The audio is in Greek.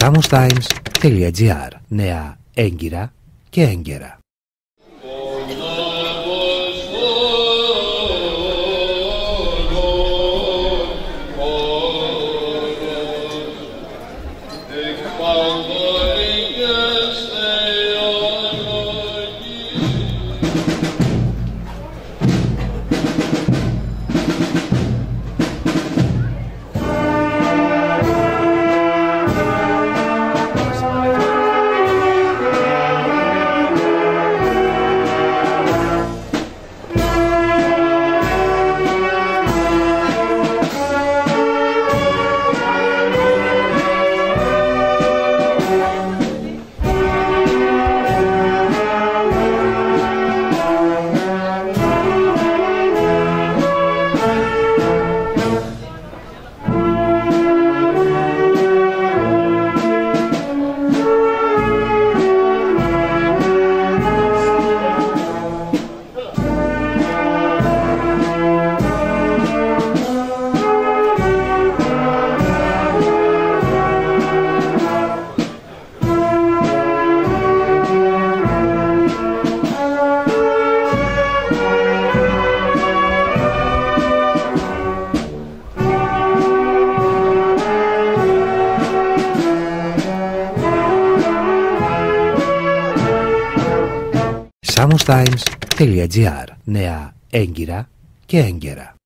samostimes.gr Νέα έγκυρα και έγκαιρα. samostimes.gr Νέα έγκυρα και έγκαιρα.